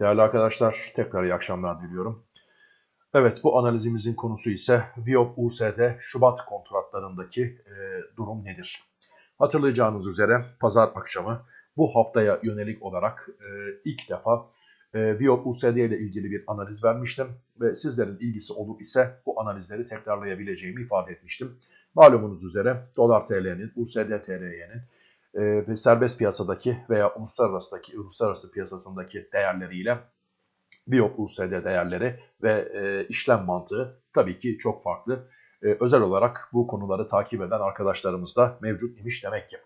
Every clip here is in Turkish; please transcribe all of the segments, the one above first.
Değerli arkadaşlar tekrar iyi akşamlar diliyorum. Evet bu analizimizin konusu ise Viyop USD Şubat kontratlarındaki e, durum nedir? Hatırlayacağınız üzere pazar akşamı bu haftaya yönelik olarak e, ilk defa e, Viyop USD ile ilgili bir analiz vermiştim. Ve sizlerin ilgisi olur ise bu analizleri tekrarlayabileceğimi ifade etmiştim. Malumunuz üzere dolar TL'nin, USD TL'nin e, serbest piyasadaki veya uluslararasıdaki uluslararası piyasasındaki değerleriyle Biop USD değerleri ve e, işlem mantığı tabii ki çok farklı. E, özel olarak bu konuları takip eden arkadaşlarımız da mevcut imiş demek ki.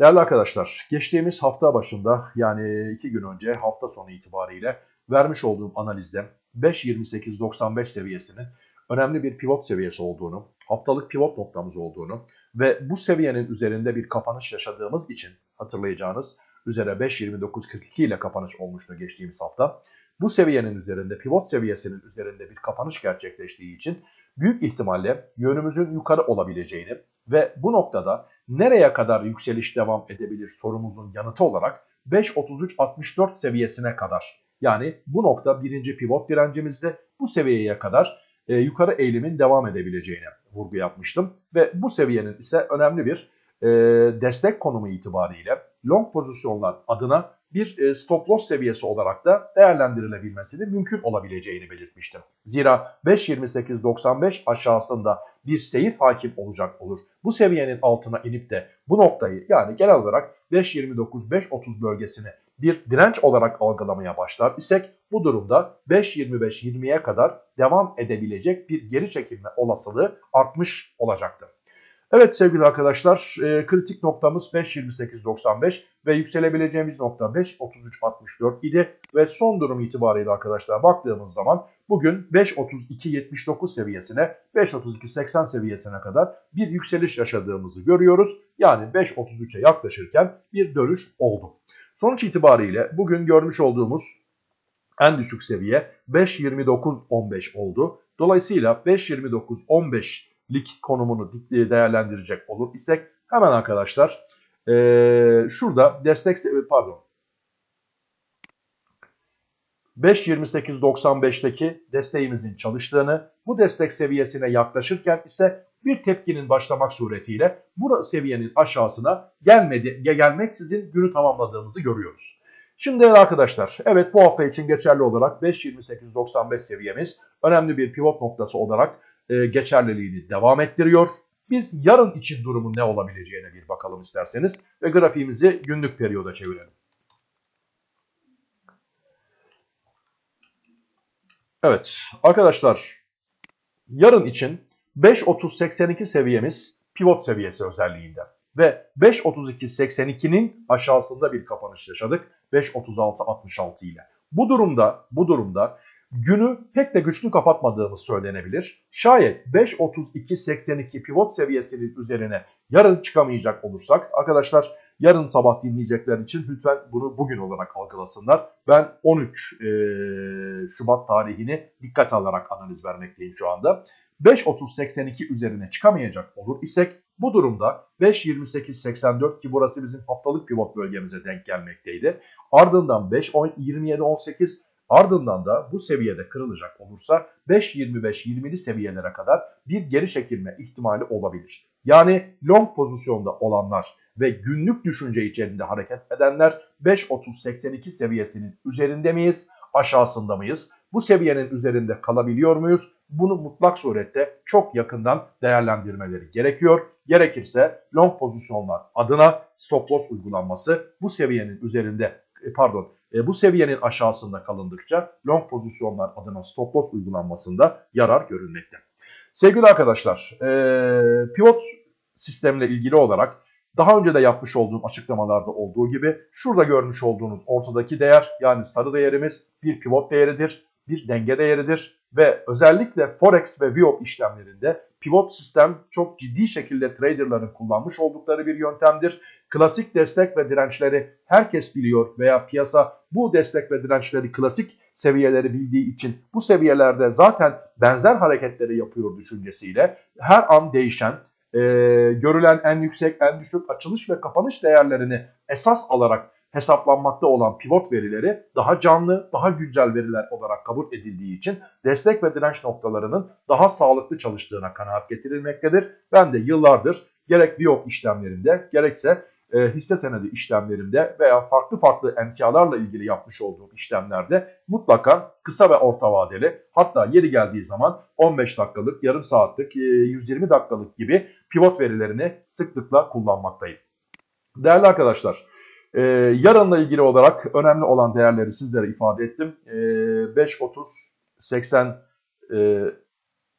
Değerli arkadaşlar, geçtiğimiz hafta başında yani iki gün önce hafta sonu itibariyle vermiş olduğum analizde 5.28.95 seviyesinin önemli bir pivot seviyesi olduğunu, haftalık pivot noktamız olduğunu ve bu seviyenin üzerinde bir kapanış yaşadığımız için hatırlayacağınız üzere 5.29.42 ile kapanış olmuştu geçtiğimiz hafta. Bu seviyenin üzerinde pivot seviyesinin üzerinde bir kapanış gerçekleştiği için büyük ihtimalle yönümüzün yukarı olabileceğini ve bu noktada nereye kadar yükseliş devam edebilir sorumuzun yanıtı olarak 5.33.64 seviyesine kadar yani bu nokta birinci pivot direncimizde bu seviyeye kadar e, yukarı eğilimin devam edebileceğine vurgu yapmıştım. Ve bu seviyenin ise önemli bir e, destek konumu itibariyle long pozisyonlar adına bir e, stop loss seviyesi olarak da değerlendirilebilmesinin mümkün olabileceğini belirtmiştim. Zira 5.28.95 aşağısında bir seyir hakim olacak olur. Bu seviyenin altına inip de bu noktayı yani genel olarak 5.29-5.30 bölgesini bir direnç olarak algılamaya başlar isek bu durumda 5.25-20'ye kadar devam edebilecek bir geri çekilme olasılığı artmış olacaktır. Evet sevgili arkadaşlar e, kritik noktamız 5.28.95 ve yükselebileceğimiz nokta 5.33.64 idi. Ve son durum itibariyle arkadaşlar baktığımız zaman bugün 5.32.79 seviyesine 5.32.80 seviyesine kadar bir yükseliş yaşadığımızı görüyoruz. Yani 5.33'e yaklaşırken bir dönüş oldu. Sonuç itibariyle bugün görmüş olduğumuz en düşük seviye 5.29.15 oldu. Dolayısıyla 5.29.15 lik konumunu değerlendirecek olur isek hemen arkadaşlar e, şurada destek pardon 5.28.95'teki desteğimizin çalıştığını, bu destek seviyesine yaklaşırken ise bir tepkinin başlamak suretiyle bu seviyenin aşağısına gelmedi, gelmeksizin günü tamamladığımızı görüyoruz. Şimdi arkadaşlar evet bu hafta için geçerli olarak 5.28.95 seviyemiz önemli bir pivot noktası olarak e, geçerliliğini devam ettiriyor. Biz yarın için durumun ne olabileceğine bir bakalım isterseniz ve grafiğimizi günlük periyoda çevirelim. Evet arkadaşlar yarın için 5.30-82 seviyemiz pivot seviyesi özelliğinde ve 5.32-82'nin aşağısında bir kapanış yaşadık 5.36-66 ile. Bu durumda bu durumda günü pek de güçlü kapatmadığımız söylenebilir. Şayet 5.32.82 pivot seviyesinin üzerine yarın çıkamayacak olursak arkadaşlar yarın sabah dinleyecekler için lütfen bunu bugün olarak algılasınlar. Ben 13 e, Şubat tarihini dikkat alarak analiz vermekteyim şu anda. 5.30.82 üzerine çıkamayacak olur isek bu durumda 5.28.84 ki burası bizim haftalık pivot bölgemize denk gelmekteydi. Ardından 5.27.18 Ardından da bu seviyede kırılacak olursa 5.25-20'li seviyelere kadar bir geri çekilme ihtimali olabilir. Yani long pozisyonda olanlar ve günlük düşünce içerisinde hareket edenler 5.30-82 seviyesinin üzerinde miyiz, aşağısında mıyız? Bu seviyenin üzerinde kalabiliyor muyuz? Bunu mutlak surette çok yakından değerlendirmeleri gerekiyor. Gerekirse long pozisyonlar adına stop loss uygulanması bu seviyenin üzerinde e, pardon e, bu seviyenin aşağısında kalındıkça long pozisyonlar adına stop loss uygulanmasında yarar görülmekte. Sevgili arkadaşlar e, pivot sistemle ilgili olarak daha önce de yapmış olduğum açıklamalarda olduğu gibi şurada görmüş olduğunuz ortadaki değer yani sarı değerimiz bir pivot değeridir, bir denge değeridir ve özellikle Forex ve VIOP işlemlerinde pivot sistem çok ciddi şekilde traderların kullanmış oldukları bir yöntemdir. Klasik destek ve dirençleri herkes biliyor veya piyasa bu destek ve dirençleri klasik seviyeleri bildiği için bu seviyelerde zaten benzer hareketleri yapıyor düşüncesiyle her an değişen e, görülen en yüksek en düşük açılış ve kapanış değerlerini esas alarak hesaplanmakta olan pivot verileri daha canlı, daha güncel veriler olarak kabul edildiği için destek ve direnç noktalarının daha sağlıklı çalıştığına kanaat getirilmektedir. Ben de yıllardır gerek Viyop işlemlerinde gerekse e, hisse senedi işlemlerimde veya farklı farklı emtialarla ilgili yapmış olduğum işlemlerde mutlaka kısa ve orta vadeli hatta yeri geldiği zaman 15 dakikalık, yarım saatlik, e, 120 dakikalık gibi pivot verilerini sıklıkla kullanmaktayım. Değerli arkadaşlar, e, yarınla ilgili olarak önemli olan değerleri sizlere ifade ettim. E, 5.30 80 e,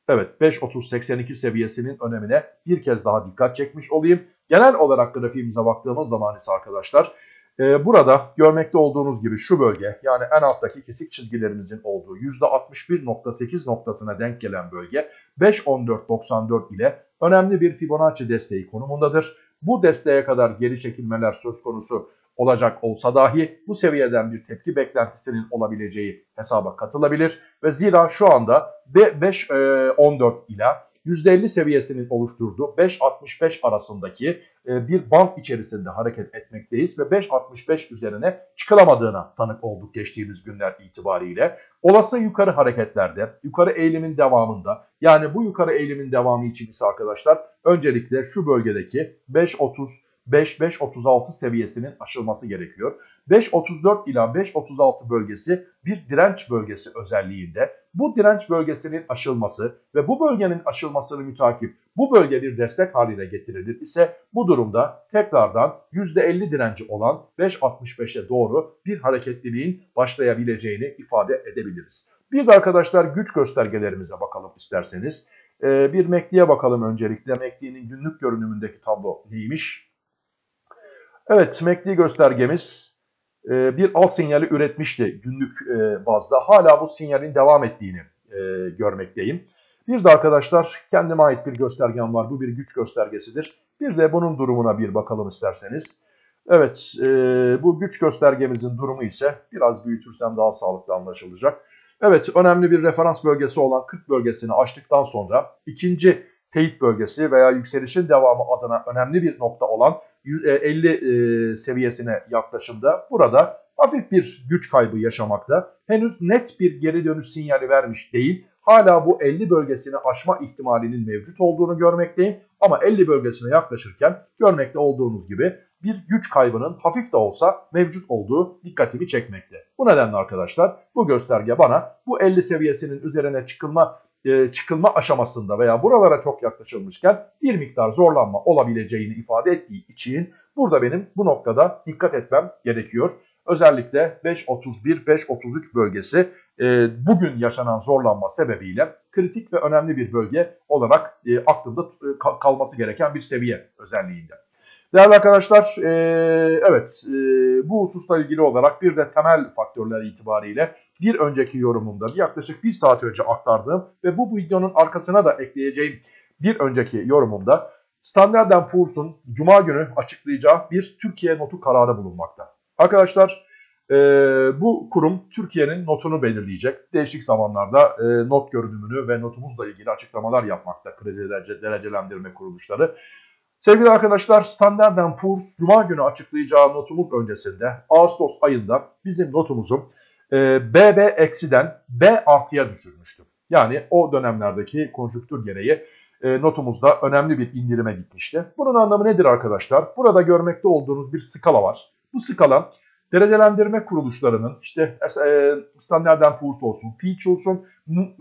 Evet 5.30-82 seviyesinin önemine bir kez daha dikkat çekmiş olayım. Genel olarak grafiğimize baktığımız zaman ise arkadaşlar e, burada görmekte olduğunuz gibi şu bölge yani en alttaki kesik çizgilerimizin olduğu %61.8 noktasına denk gelen bölge 5.14.94 ile önemli bir Fibonacci desteği konumundadır. Bu desteğe kadar geri çekilmeler söz konusu olacak olsa dahi bu seviyeden bir tepki beklentisinin olabileceği hesaba katılabilir. Ve zira şu anda 5.14 e, ila %50 seviyesinin oluşturduğu 5.65 arasındaki e, bir band içerisinde hareket etmekteyiz ve 5.65 üzerine çıkılamadığına tanık olduk geçtiğimiz günler itibariyle. Olası yukarı hareketlerde, yukarı eğilimin devamında yani bu yukarı eğilimin devamı için ise arkadaşlar öncelikle şu bölgedeki 5.30 5-5-36 seviyesinin aşılması gerekiyor. 5.34 ila 5.36 bölgesi bir direnç bölgesi özelliğinde. Bu direnç bölgesinin aşılması ve bu bölgenin aşılmasını mütakip bu bölge bir destek haline getirilir ise bu durumda tekrardan %50 direnci olan 5.65'e doğru bir hareketliliğin başlayabileceğini ifade edebiliriz. Bir de arkadaşlar güç göstergelerimize bakalım isterseniz. Ee, bir MACD'ye bakalım öncelikle. MACD'nin günlük görünümündeki tablo neymiş? Evet MACD göstergemiz e, bir al sinyali üretmişti günlük e, bazda. Hala bu sinyalin devam ettiğini e, görmekteyim. Bir de arkadaşlar kendime ait bir göstergem var. Bu bir güç göstergesidir. Bir de bunun durumuna bir bakalım isterseniz. Evet bu güç göstergemizin durumu ise biraz büyütürsem daha sağlıklı anlaşılacak. Evet önemli bir referans bölgesi olan 40 bölgesini aştıktan sonra ikinci teyit bölgesi veya yükselişin devamı adına önemli bir nokta olan 50 e, e, seviyesine yaklaşımda burada hafif bir güç kaybı yaşamakta. Henüz net bir geri dönüş sinyali vermiş değil. Hala bu 50 bölgesini aşma ihtimalinin mevcut olduğunu görmekteyim. Ama 50 bölgesine yaklaşırken görmekte olduğunuz gibi bir güç kaybının hafif de olsa mevcut olduğu dikkatimi çekmekte. Bu nedenle arkadaşlar bu gösterge bana bu 50 seviyesinin üzerine çıkılma e, çıkılma aşamasında veya buralara çok yaklaşılmışken bir miktar zorlanma olabileceğini ifade ettiği için burada benim bu noktada dikkat etmem gerekiyor. Özellikle 5.31-5.33 bölgesi e, bugün yaşanan zorlanma sebebiyle kritik ve önemli bir bölge olarak e, aklımda kalması gereken bir seviye özelliğinde. Değerli arkadaşlar, evet e, bu hususla ilgili olarak bir de temel faktörler itibariyle bir önceki yorumumda yaklaşık bir saat önce aktardığım ve bu videonun arkasına da ekleyeceğim bir önceki yorumumda Standard Poor's'un Cuma günü açıklayacağı bir Türkiye notu kararı bulunmakta. Arkadaşlar e, bu kurum Türkiye'nin notunu belirleyecek. Değişik zamanlarda e, not görünümünü ve notumuzla ilgili açıklamalar yapmakta kredi derece, derecelendirme kuruluşları. Sevgili arkadaşlar Standard Poor's Cuma günü açıklayacağı notumuz öncesinde Ağustos ayında bizim notumuzu BB eksiden B artıya düşürmüştü. Yani o dönemlerdeki konjüktür gereği e, notumuzda önemli bir indirime gitmişti. Bunun anlamı nedir arkadaşlar? Burada görmekte olduğunuz bir skala var. Bu skala derecelendirme kuruluşlarının işte e, Standard Poor's olsun, Fitch olsun,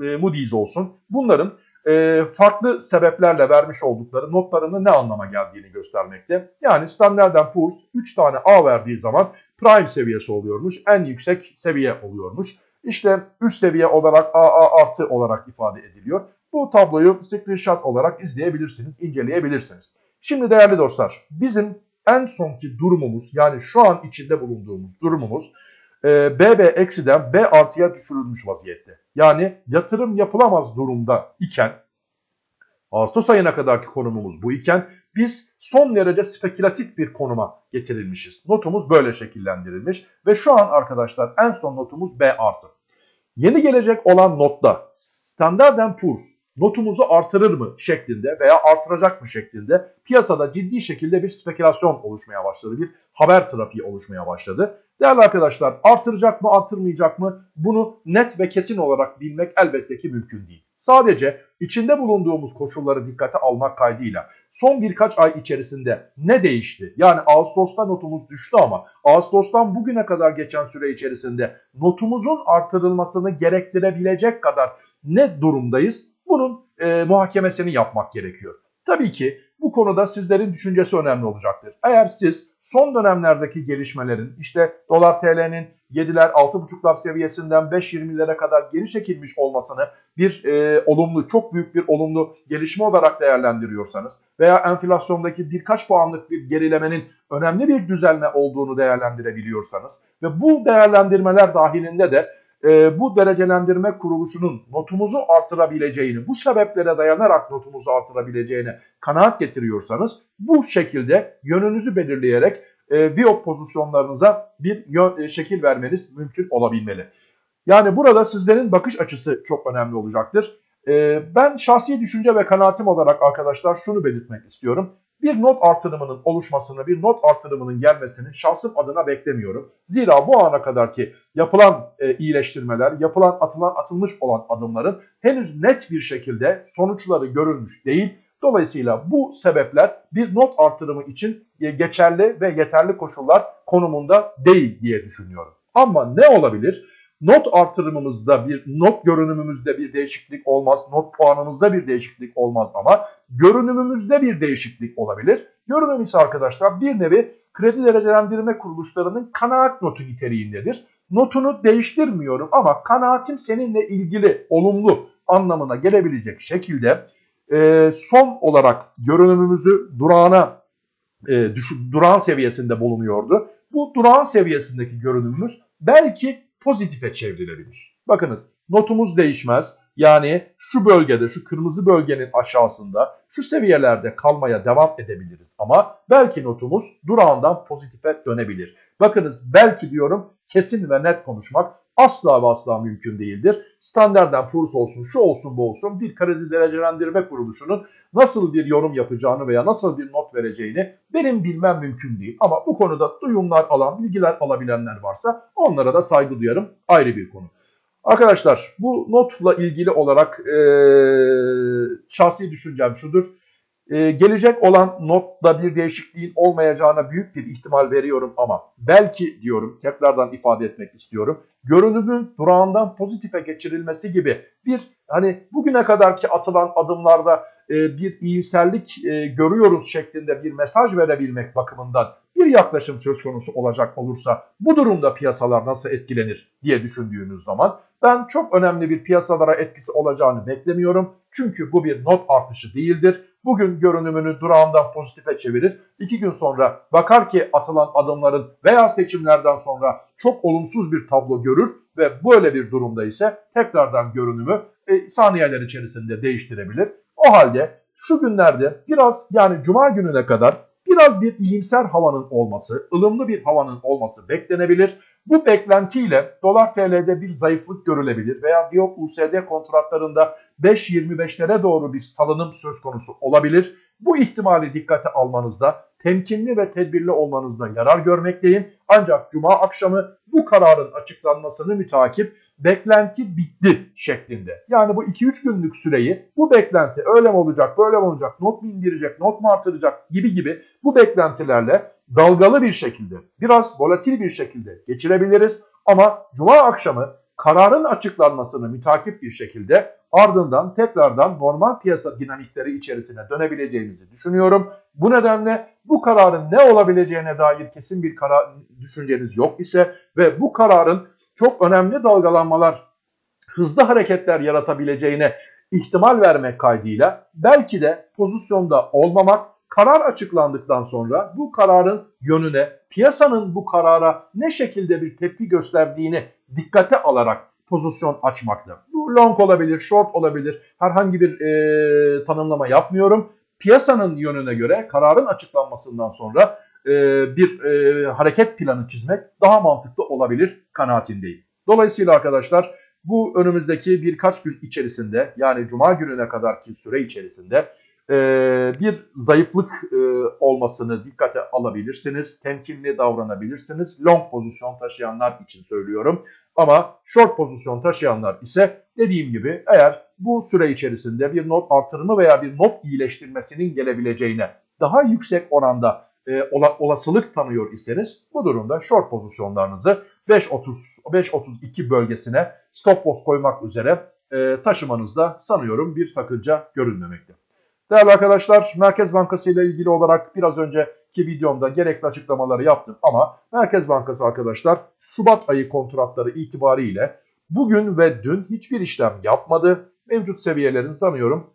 e, Moody's olsun bunların e, farklı sebeplerle vermiş oldukları notlarının ne anlama geldiğini göstermekte. Yani Standard Poor's 3 tane A verdiği zaman prime seviyesi oluyormuş. En yüksek seviye oluyormuş. İşte üst seviye olarak AA artı olarak ifade ediliyor. Bu tabloyu screenshot olarak izleyebilirsiniz, inceleyebilirsiniz. Şimdi değerli dostlar bizim en sonki durumumuz yani şu an içinde bulunduğumuz durumumuz BB e, eksiden B artıya düşürülmüş vaziyette. Yani yatırım yapılamaz durumda iken Ağustos ayına kadarki konumumuz bu iken biz son derece spekülatif bir konuma getirilmişiz. Notumuz böyle şekillendirilmiş ve şu an arkadaşlar en son notumuz B artı. Yeni gelecek olan notta Standard Poor's notumuzu artırır mı şeklinde veya artıracak mı şeklinde piyasada ciddi şekilde bir spekülasyon oluşmaya başladı. Bir haber trafiği oluşmaya başladı. Değerli arkadaşlar artıracak mı artırmayacak mı bunu net ve kesin olarak bilmek elbette ki mümkün değil. Sadece içinde bulunduğumuz koşulları dikkate almak kaydıyla son birkaç ay içerisinde ne değişti? Yani Ağustos'ta notumuz düştü ama Ağustos'tan bugüne kadar geçen süre içerisinde notumuzun artırılmasını gerektirebilecek kadar ne durumdayız? Bunun e, muhakemesini yapmak gerekiyor. Tabii ki bu konuda sizlerin düşüncesi önemli olacaktır. Eğer siz son dönemlerdeki gelişmelerin işte dolar TL'nin 7'ler 6.5'lar seviyesinden 5.20'lere kadar geri çekilmiş olmasını bir e, olumlu çok büyük bir olumlu gelişme olarak değerlendiriyorsanız veya enflasyondaki birkaç puanlık bir gerilemenin önemli bir düzelme olduğunu değerlendirebiliyorsanız ve bu değerlendirmeler dahilinde de e, bu derecelendirme kuruluşunun notumuzu artırabileceğini, bu sebeplere dayanarak notumuzu artırabileceğini kanaat getiriyorsanız bu şekilde yönünüzü belirleyerek e, pozisyonlarınıza bir yön, e, şekil vermeniz mümkün olabilmeli. Yani burada sizlerin bakış açısı çok önemli olacaktır. E, ben şahsi düşünce ve kanaatim olarak arkadaşlar şunu belirtmek istiyorum bir not artırımının oluşmasını, bir not artırımının gelmesini şahsım adına beklemiyorum. Zira bu ana kadar ki yapılan e, iyileştirmeler, yapılan atılan atılmış olan adımların henüz net bir şekilde sonuçları görülmüş değil. Dolayısıyla bu sebepler bir not artırımı için geçerli ve yeterli koşullar konumunda değil diye düşünüyorum. Ama ne olabilir? Not artırımımızda bir not görünümümüzde bir değişiklik olmaz. Not puanımızda bir değişiklik olmaz ama görünümümüzde bir değişiklik olabilir. Görünüm ise arkadaşlar bir nevi kredi derecelendirme kuruluşlarının kanaat notu niteliğindedir. Notunu değiştirmiyorum ama kanaatim seninle ilgili olumlu anlamına gelebilecek şekilde e, son olarak görünümümüzü durağına e, düşük, durağan seviyesinde bulunuyordu. Bu durağan seviyesindeki görünümümüz belki pozitife çevrilebilir. Bakınız notumuz değişmez. Yani şu bölgede, şu kırmızı bölgenin aşağısında, şu seviyelerde kalmaya devam edebiliriz. Ama belki notumuz durağından pozitife dönebilir. Bakınız belki diyorum kesin ve net konuşmak asla ve asla mümkün değildir. Standarden Poor's olsun, şu olsun bu olsun bir kredi derecelendirme kuruluşunun nasıl bir yorum yapacağını veya nasıl bir not vereceğini benim bilmem mümkün değil. Ama bu konuda duyumlar alan, bilgiler alabilenler varsa onlara da saygı duyarım ayrı bir konu. Arkadaşlar bu notla ilgili olarak e, şahsi düşüncem şudur. E, gelecek olan notta bir değişikliğin olmayacağına büyük bir ihtimal veriyorum ama belki diyorum tekrardan ifade etmek istiyorum. Görünümün durağından pozitife geçirilmesi gibi bir hani bugüne kadarki atılan adımlarda e, bir iyimserlik e, görüyoruz şeklinde bir mesaj verebilmek bakımından bir yaklaşım söz konusu olacak olursa bu durumda piyasalar nasıl etkilenir diye düşündüğünüz zaman ben çok önemli bir piyasalara etkisi olacağını beklemiyorum. Çünkü bu bir not artışı değildir. Bugün görünümünü durağından pozitife çevirir. İki gün sonra bakar ki atılan adımların veya seçimlerden sonra çok olumsuz bir tablo görür ve böyle bir durumda ise tekrardan görünümü e, saniyeler içerisinde değiştirebilir. O halde şu günlerde biraz yani cuma gününe kadar biraz bir iyimser havanın olması, ılımlı bir havanın olması beklenebilir. Bu beklentiyle dolar TL'de bir zayıflık görülebilir veya Viyop USD kontratlarında 5.25'lere doğru bir salınım söz konusu olabilir. Bu ihtimali dikkate almanızda, temkinli ve tedbirli olmanızda yarar görmekteyim. Ancak cuma akşamı bu kararın açıklanmasını mütakip beklenti bitti şeklinde. Yani bu 2-3 günlük süreyi bu beklenti öyle mi olacak, böyle mi olacak, not mu indirecek, not mu artıracak gibi gibi bu beklentilerle dalgalı bir şekilde, biraz volatil bir şekilde geçirebiliriz. Ama cuma akşamı kararın açıklanmasını mütakip bir şekilde ardından tekrardan normal piyasa dinamikleri içerisine dönebileceğimizi düşünüyorum. Bu nedenle bu kararın ne olabileceğine dair kesin bir karar düşünceniz yok ise ve bu kararın çok önemli dalgalanmalar, hızlı hareketler yaratabileceğine ihtimal vermek kaydıyla belki de pozisyonda olmamak karar açıklandıktan sonra bu kararın yönüne, piyasanın bu karara ne şekilde bir tepki gösterdiğini dikkate alarak pozisyon açmakla. Bu long olabilir, short olabilir. Herhangi bir e, tanımlama yapmıyorum. Piyasanın yönüne göre kararın açıklanmasından sonra e, bir e, hareket planı çizmek daha mantıklı olabilir kanaatindeyim. Dolayısıyla arkadaşlar bu önümüzdeki birkaç gün içerisinde yani cuma gününe kadarki süre içerisinde e, bir zayıflık e, olmasını dikkate alabilirsiniz. Temkinli davranabilirsiniz. Long pozisyon taşıyanlar için söylüyorum. Ama short pozisyon taşıyanlar ise dediğim gibi eğer bu süre içerisinde bir not artırımı veya bir not iyileştirmesinin gelebileceğine daha yüksek oranda e, olasılık tanıyor iseniz bu durumda short pozisyonlarınızı 5.30-5.32 bölgesine stop loss koymak üzere e, taşımanızda sanıyorum bir sakınca görünmemekte. Değerli arkadaşlar Merkez Bankası ile ilgili olarak biraz önceki videomda gerekli açıklamaları yaptım ama Merkez Bankası arkadaşlar Şubat ayı kontratları itibariyle bugün ve dün hiçbir işlem yapmadı. Mevcut seviyelerin sanıyorum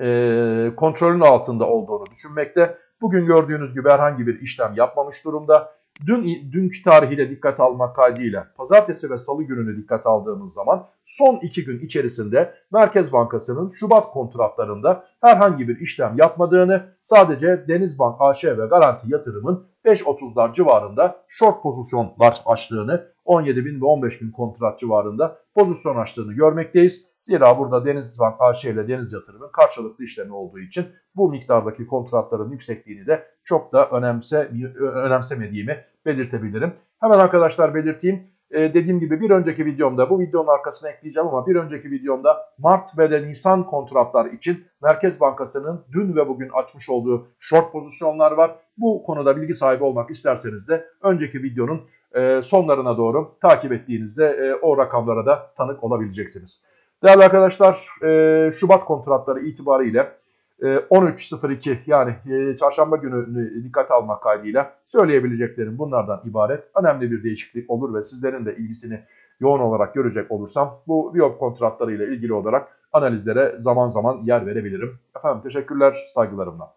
e, kontrolün altında olduğunu düşünmekte. Bugün gördüğünüz gibi herhangi bir işlem yapmamış durumda. Dün dünkü tarihiyle dikkat almak kaydıyla pazartesi ve salı gününü dikkat aldığımız zaman son iki gün içerisinde Merkez Bankası'nın Şubat kontratlarında herhangi bir işlem yapmadığını sadece Denizbank AŞ ve Garanti Yatırım'ın 5.30'lar civarında short pozisyonlar açtığını 17 bin ve 15 bin kontrat civarında pozisyon açtığını görmekteyiz. Zira burada Denizbank AŞ ile Deniz Yatırım'ın karşılıklı işlemi olduğu için bu miktardaki kontratların yüksekliğini de çok da önemse, önemsemediğimi belirtebilirim. Hemen arkadaşlar belirteyim. Ee, dediğim gibi bir önceki videomda bu videonun arkasına ekleyeceğim ama bir önceki videomda Mart ve de Nisan kontratlar için Merkez Bankası'nın dün ve bugün açmış olduğu short pozisyonlar var. Bu konuda bilgi sahibi olmak isterseniz de önceki videonun e, sonlarına doğru takip ettiğinizde e, o rakamlara da tanık olabileceksiniz. Değerli arkadaşlar e, Şubat kontratları itibariyle 13.02 yani çarşamba günü dikkate almak kaydıyla söyleyebileceklerim bunlardan ibaret. Önemli bir değişiklik olur ve sizlerin de ilgisini yoğun olarak görecek olursam bu Viyop kontratları ile ilgili olarak analizlere zaman zaman yer verebilirim. Efendim teşekkürler saygılarımla.